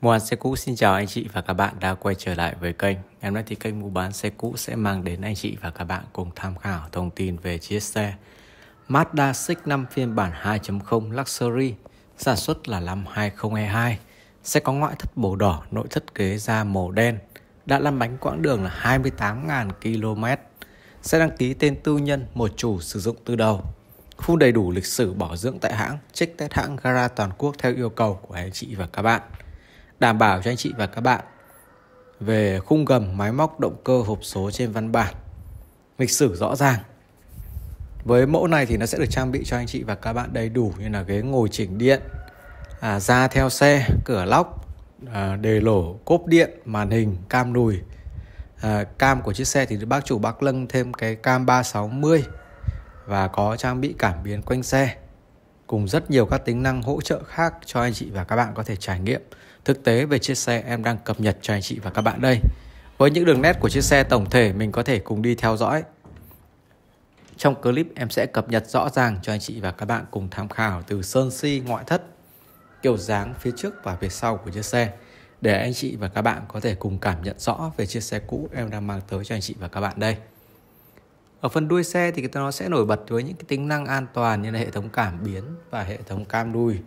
Mua bán xe cũ xin chào anh chị và các bạn đã quay trở lại với kênh. hôm nay thì kênh mua bán xe cũ sẽ mang đến anh chị và các bạn cùng tham khảo thông tin về chiếc xe Mazda CX-5 phiên bản 2.0 Luxury sản xuất là năm 2022. Xe có ngoại thất màu đỏ, nội thất ghế da màu đen, đã lăn bánh quãng đường là 28.000 km. Xe đăng ký tên tư nhân, một chủ sử dụng từ đầu. Full đầy đủ lịch sử bảo dưỡng tại hãng, check test hãng gara toàn quốc theo yêu cầu của anh chị và các bạn đảm bảo cho anh chị và các bạn về khung gầm, máy móc, động cơ, hộp số trên văn bản. Lịch sử rõ ràng. Với mẫu này thì nó sẽ được trang bị cho anh chị và các bạn đầy đủ như là ghế ngồi chỉnh điện, à, ra theo xe, cửa lóc, à, đề lổ, cốp điện, màn hình, cam đùi. À, cam của chiếc xe thì bác chủ bác lưng thêm cái cam 360 và có trang bị cảm biến quanh xe cùng rất nhiều các tính năng hỗ trợ khác cho anh chị và các bạn có thể trải nghiệm thực tế về chiếc xe em đang cập nhật cho anh chị và các bạn đây. Với những đường nét của chiếc xe tổng thể mình có thể cùng đi theo dõi. Trong clip em sẽ cập nhật rõ ràng cho anh chị và các bạn cùng tham khảo từ sơn si ngoại thất, kiểu dáng phía trước và phía sau của chiếc xe để anh chị và các bạn có thể cùng cảm nhận rõ về chiếc xe cũ em đang mang tới cho anh chị và các bạn đây. Ở phần đuôi xe thì nó sẽ nổi bật với những cái tính năng an toàn như là hệ thống cảm biến và hệ thống cam đuôi.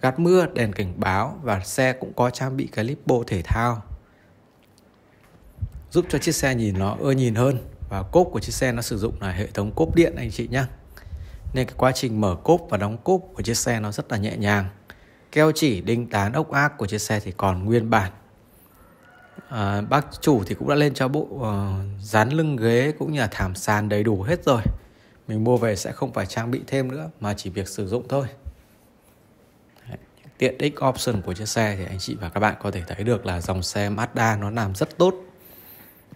Gạt mưa, đèn cảnh báo và xe cũng có trang bị cái lipo thể thao. Giúp cho chiếc xe nhìn nó ưa nhìn hơn và cốp của chiếc xe nó sử dụng là hệ thống cốp điện anh chị nhé nên cái quá trình mở cốp và đóng cốp của chiếc xe nó rất là nhẹ nhàng. Keo chỉ đinh tán ốc ác của chiếc xe thì còn nguyên bản à, bác chủ thì cũng đã lên cho bộ uh, dán lưng ghế cũng như là thảm sàn đầy đủ hết rồi. Mình mua về sẽ không phải trang bị thêm nữa mà chỉ việc sử dụng thôi. Tiện ích option của chiếc xe thì anh chị và các bạn có thể thấy được là dòng xe Mazda nó làm rất tốt.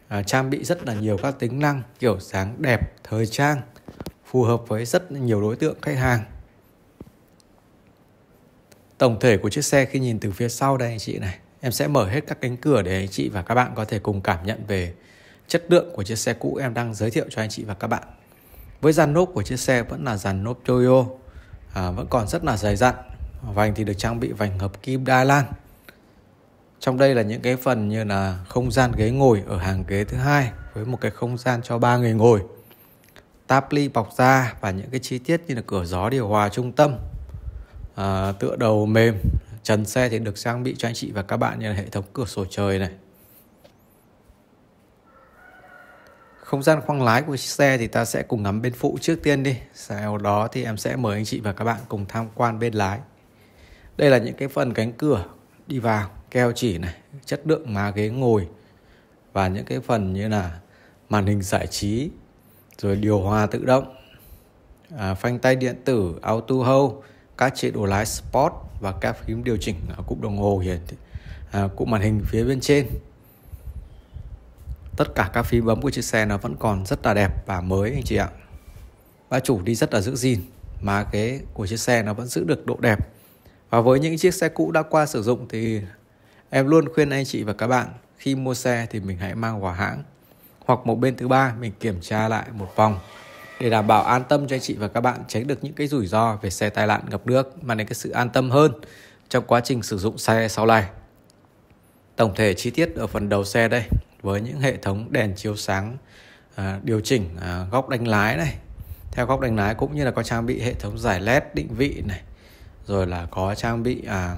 À, trang bị rất là nhiều các tính năng kiểu dáng đẹp thời trang phù hợp với rất nhiều đối tượng khách hàng. Tổng thể của chiếc xe khi nhìn từ phía sau đây anh chị này em sẽ mở hết các cánh cửa để anh chị và các bạn có thể cùng cảm nhận về chất lượng của chiếc xe cũ em đang giới thiệu cho anh chị và các bạn. Với dàn nốt của chiếc xe vẫn là dàn nốt Toyo à, vẫn còn rất là dày dặn. Vành thì được trang bị vành hợp kim Đa Lan. Trong đây là những cái phần như là không gian ghế ngồi ở hàng ghế thứ hai với một cái không gian cho ba người ngồi. Táp ly bọc da và những cái chi tiết như là cửa gió điều hòa trung tâm à, tựa đầu mềm trần xe thì được trang bị cho anh chị và các bạn như là hệ thống cửa sổ trời này. Không gian khoang lái của chiếc xe thì ta sẽ cùng ngắm bên phụ trước tiên đi. Sau đó thì em sẽ mời anh chị và các bạn cùng tham quan bên lái. Đây là những cái phần cánh cửa đi vào keo chỉ này chất lượng má ghế ngồi và những cái phần như là màn hình giải trí rồi điều hòa tự động à, phanh tay điện tử auto hold các chế độ lái sport và các phím điều chỉnh ở cụm đồng hồ hiển à, cụm màn hình phía bên trên. Tất cả các phím bấm của chiếc xe nó vẫn còn rất là đẹp và mới anh chị ạ. Bác chủ đi rất là giữ gìn mà cái của chiếc xe nó vẫn giữ được độ đẹp. Và với những chiếc xe cũ đã qua sử dụng thì em luôn khuyên anh chị và các bạn khi mua xe thì mình hãy mang vào hãng. Hoặc một bên thứ ba mình kiểm tra lại một vòng để đảm bảo an tâm cho anh chị và các bạn tránh được những cái rủi ro về xe tai nạn ngập nước mà đến cái sự an tâm hơn trong quá trình sử dụng xe sau này. Tổng thể chi tiết ở phần đầu xe đây với những hệ thống đèn chiếu sáng à, điều chỉnh à, góc đánh lái này theo góc đánh lái cũng như là có trang bị hệ thống giải led định vị này rồi là có trang bị à,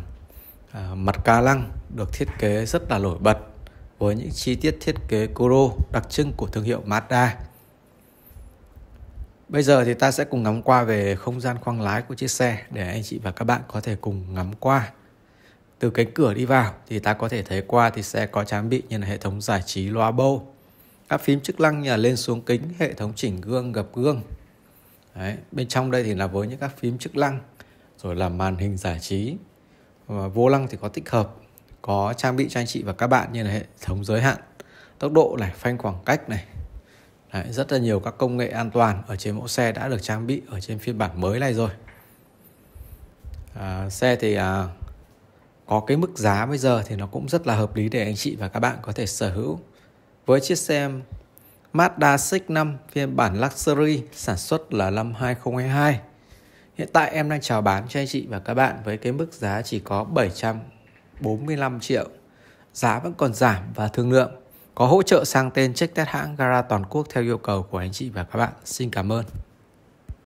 à, mặt ca lăng được thiết kế rất là nổi bật với những chi tiết thiết kế Kuro đặc trưng của thương hiệu Mazda. Bây giờ thì ta sẽ cùng ngắm qua về không gian khoang lái của chiếc xe để anh chị và các bạn có thể cùng ngắm qua. Từ cánh cửa đi vào thì ta có thể thấy qua thì xe có trang bị như là hệ thống giải trí loa bâu, các phím chức năng như là lên xuống kính, hệ thống chỉnh gương, gập gương. Đấy, bên trong đây thì là với những các phím chức năng rồi là màn hình giải trí và vô lăng thì có tích hợp có trang bị cho anh chị và các bạn như là hệ thống giới hạn tốc độ này phanh khoảng cách này Đấy, rất là nhiều các công nghệ an toàn ở trên mẫu xe đã được trang bị ở trên phiên bản mới này rồi à, xe thì à, có cái mức giá bây giờ thì nó cũng rất là hợp lý để anh chị và các bạn có thể sở hữu với chiếc xe Mazda CX-5 phiên bản Luxury sản xuất là năm 2022 Hiện tại em đang chào bán cho anh chị và các bạn với cái mức giá chỉ có 745 triệu. Giá vẫn còn giảm và thương lượng. Có hỗ trợ sang tên check test hãng gara toàn quốc theo yêu cầu của anh chị và các bạn. Xin cảm ơn.